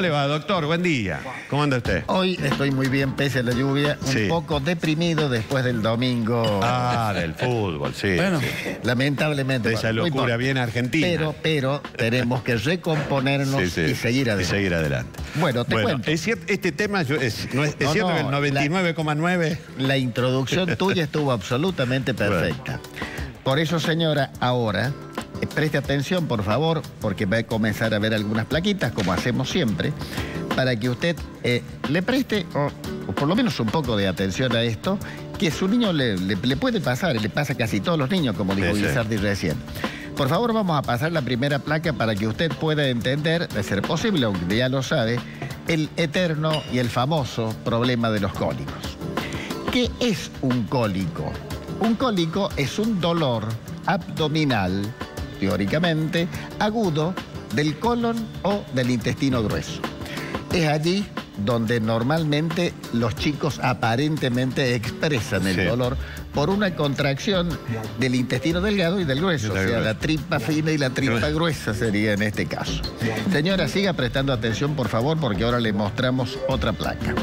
¿Cómo le va, doctor? Buen día. ¿Cómo anda usted? Hoy estoy muy bien, pese a la lluvia, Sí. un poco deprimido después del domingo. Ah, del fútbol, sí. Bueno, sí. lamentablemente. De esa locura bien argentina. Pero, pero tenemos que recomponernos Sí, sí. y seguir adelante. Y seguir adelante. Bueno, te cuento. Es cierto, este tema yo- es, no es, es No, cierto no, que el 99,9. La introducción tuya estuvo absolutamente perfecta. Por eso, señora, ahora preste atención, por favor, porque va a comenzar a ver algunas plaquitas, como hacemos siempre, para que usted eh, le preste, o, o por lo menos un poco de atención a esto, que su niño le, le- le puede pasar, y le pasa a casi todos los niños, como dijo Sí, sí. Guisardi recién. Por favor, vamos a pasar la primera placa para que usted pueda entender, de ser posible, aunque ya lo sabe, el eterno y el famoso problema de los cólicos. ¿Qué es un cólico? Un cólico es un dolor abdominal, teóricamente, agudo del colon o del intestino grueso. Es allí donde normalmente los chicos aparentemente expresan el Sí. dolor por una contracción del intestino delgado y del grueso, o sea, la tripa fina y la tripa gruesa sería en este caso. Señora, siga prestando atención, por favor, porque ahora le mostramos otra placa.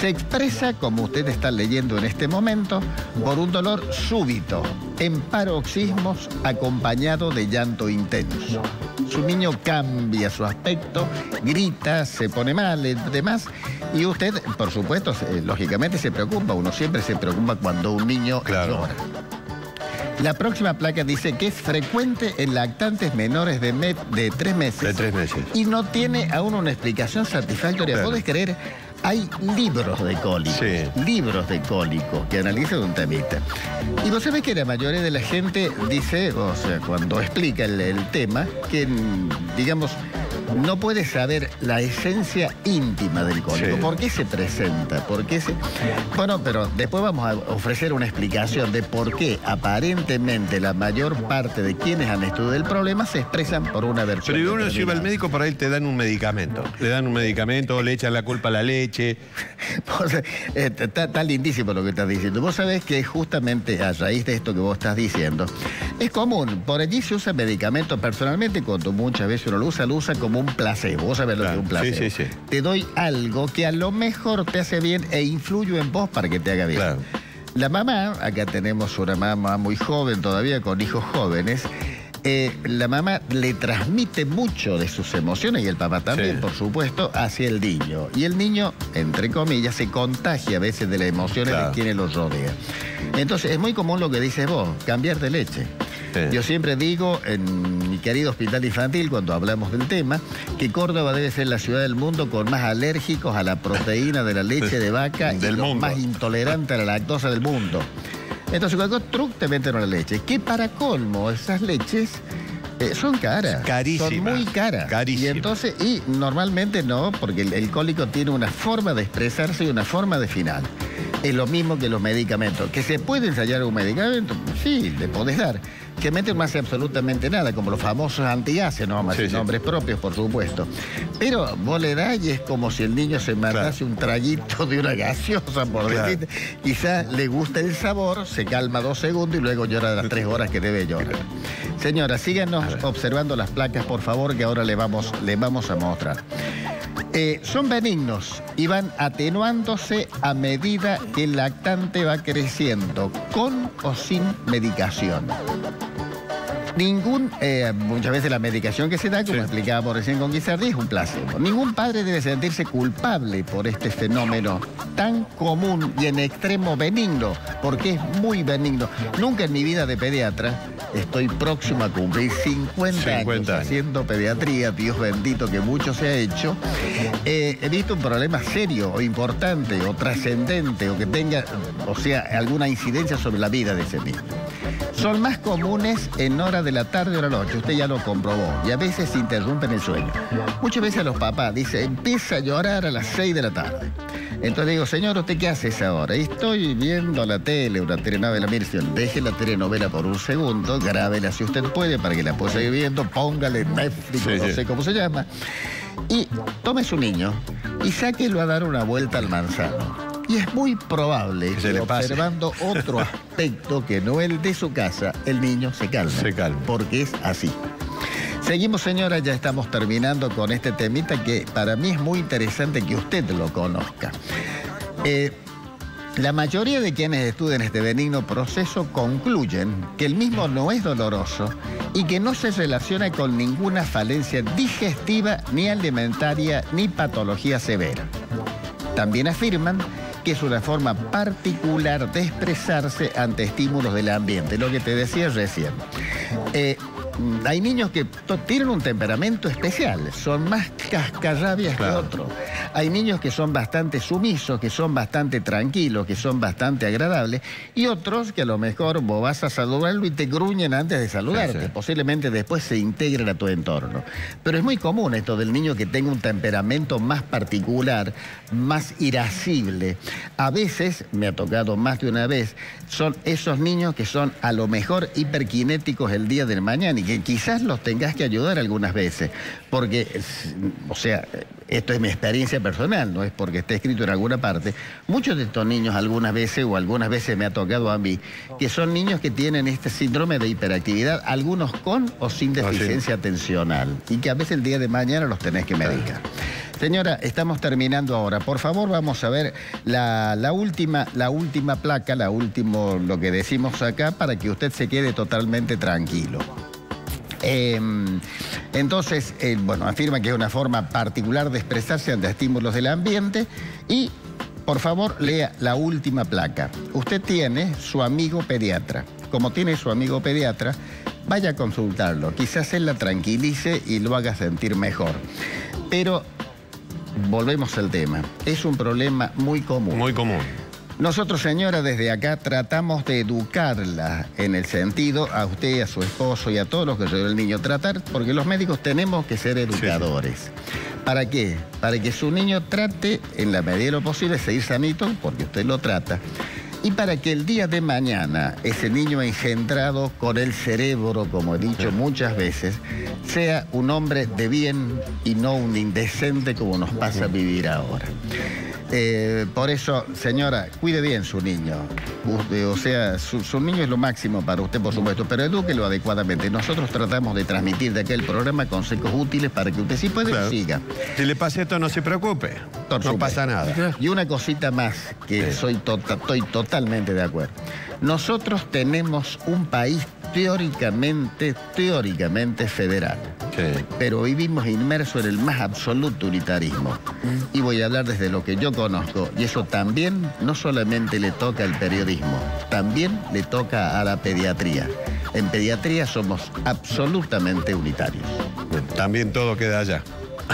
Se expresa, como usted está leyendo en este momento, por un dolor súbito, en paroxismos acompañado de llanto intenso. Su niño cambia su aspecto, grita, se pone mal, demás, y usted, por supuesto, lógicamente se preocupa. Uno siempre se preocupa cuando un niño Claro. llora. La próxima placa dice que es frecuente en lactantes menores de, me- de tres meses. De tres meses. Y no tiene aún una explicación satisfactoria. Claro. ¿Puedes creer? Hay libros de cólico. Sí. Libros de cólico que analizan un temita. Y vos sabés que la mayoría de la gente dice, o sea, cuando explica el, el tema, que, digamos, no puede saber la esencia íntima del cólico. Sí. ¿Por qué se presenta? ¿Por qué se...? Bueno, pero después vamos a ofrecer una explicación de por qué aparentemente la mayor parte de quienes han estudiado el problema se expresan por una versión. Pero uno si va al médico, por ahí te dan un medicamento. Le dan un medicamento, le echan la culpa a la leche. Eh, Está está lindísimo lo que estás diciendo. Vos sabés que justamente a raíz de esto que vos estás diciendo, es común. Por allí se usa medicamento personalmente, cuando muchas veces uno lo usa, lo usa como un placebo. Vos sabés lo Claro, que es un placebo. sí, sí, sí. Te doy algo que a lo mejor te hace bien e influyo en vos para que te haga bien. Claro. La mamá, acá tenemos una mamá muy joven todavía, con hijos jóvenes. eh, la mamá le transmite mucho de sus emociones y el papá también, Sí. por supuesto, hacia el niño. Y el niño, entre comillas, se contagia a veces de las emociones Claro. de quienes los rodea. Entonces, es muy común lo que dices vos, cambiar de leche. Sí. Yo siempre digo en mi querido hospital infantil, cuando hablamos del tema, que Córdoba debe ser la ciudad del mundo con más alérgicos a la proteína de la leche de vaca y Del los mundo. más intolerantes a la lactosa del mundo. Entonces, cualquier truc te meten la leche. Que para colmo, esas leches eh, son caras. Carísimas. Son muy caras. Carísimas. Y entonces, y normalmente no, porque el, el cólico tiene una forma de expresarse y una forma de final. Es lo mismo que los medicamentos. ¿Que se puede ensayar un medicamento? Sí, le podés dar. Que meten no hace absolutamente nada, como los famosos antiácidos, más Sí, sí. nombres propios, por supuesto. Pero vos le das y es como si el niño se mandase un traguito de una gaseosa, por Claro. decirte. Quizá le gusta el sabor, se calma dos segundos y luego llora las tres horas que debe llorar. Señora, síganos observando las placas, por favor, que ahora le vamos, le vamos a mostrar. Eh, son benignos y van atenuándose a medida que el lactante va creciendo, con o sin medicación. Ningún, eh, muchas veces la medicación que se da, como Sí. explicábamos recién con Guisardi, es un placebo. Ningún padre debe sentirse culpable por este fenómeno tan común y en extremo benigno, porque es muy benigno. Nunca en mi vida de pediatra estoy próximo a cumplir 50, 50 años años. haciendo pediatría, Dios bendito que mucho se ha hecho. Eh, he visto un problema serio o importante o trascendente o que tenga, o sea, alguna incidencia sobre la vida de ese niño. Son más comunes en hora de la tarde o la noche, usted ya lo comprobó, y a veces interrumpen el sueño. Muchas veces los papás dicen, empieza a llorar a las 6 de la tarde. Entonces digo, señor, ¿usted qué hace esa hora? Estoy viendo la tele, una telenovela. Mire, deje la telenovela por un segundo, grábela si usted puede para que la pueda seguir viendo, póngale Netflix, Sí, no sí. sé cómo se llama. Y tome su niño y sáquelo a dar una vuelta al manzano. Y es muy probable Que observando otro aspecto que no el de su casa, el niño se calma. Se calma. Porque es así. Seguimos, señora, ya estamos terminando con este temita que para mí es muy interesante que usted lo conozca. Eh, la mayoría de quienes estudian este benigno proceso concluyen que el mismo no es doloroso y que no se relaciona con ninguna falencia digestiva, ni alimentaria, ni patología severa. También afirman que es una forma particular de expresarse ante estímulos del ambiente, lo que te decía recién. Eh, hay niños que tienen un temperamento especial, son más cascarrabias que otros. Hay niños que son bastante sumisos, que son bastante tranquilos, que son bastante agradables, y otros que a lo mejor vos vas a saludarlo y te gruñen antes de saludarte. Posiblemente después se integren a tu entorno. Pero es muy común esto del niño que tenga un temperamento más particular, más irascible. A veces, me ha tocado más de una vez, son esos niños que son a lo mejor hiperkinéticos el día del mañana que quizás los tengas que ayudar algunas veces, porque, o sea, esto es mi experiencia personal, no es porque esté escrito en alguna parte, muchos de estos niños algunas veces o algunas veces me ha tocado a mí, que son niños que tienen este síndrome de hiperactividad, algunos con o sin ah, deficiencia atencional, y que a veces el día de mañana los tenés que medicar. Señora, estamos terminando ahora. Por favor, vamos a ver la, la, última, la última placa, la último, lo que decimos acá, para que usted se quede totalmente tranquilo. Em, entonces, eh, bueno, afirma que es una forma particular de expresarse ante estímulos del ambiente y, por favor, lea la última placa. Usted tiene su amigo pediatra. Como tiene su amigo pediatra, vaya a consultarlo. Quizás él la tranquilice y lo haga sentir mejor. Pero volvemos al tema. Es un problema muy común. Muy común. Nosotros, señora, desde acá tratamos de educarla en el sentido, a usted, a su esposo y a todos los que lleva el niño, tratar, porque los médicos tenemos que ser educadores. ¿Para qué? Para que su niño trate, en la medida de lo posible, seguir sanito, porque usted lo trata, y para que el día de mañana ese niño engendrado con el cerebro, como he dicho muchas veces, sea un hombre de bien y no un indecente como nos pasa a vivir ahora. Eh, por eso, señora, cuide bien su niño. O sea, su, niño es lo máximo para usted, por supuesto, pero edúquelo adecuadamente. Nosotros tratamos de transmitir de aquel programa consejos útiles para que usted sí pueda siga. Si le pasa esto, no se preocupe. no pasa nada. Y una cosita más que soy tota, estoy totalmente de acuerdo. Nosotros tenemos un país teóricamente, teóricamente federal. Pero vivimos inmersos en el más absoluto unitarismo. Y voy a hablar desde lo que yo conozco. Y eso también no solamente le toca al periodismo, también le toca a la pediatría. En pediatría somos absolutamente unitarios. También todo queda allá.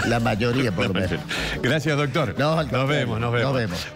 La mayoría, por lo menos. Gracias, doctor. nos vemos, nos vemos. Nos vemos.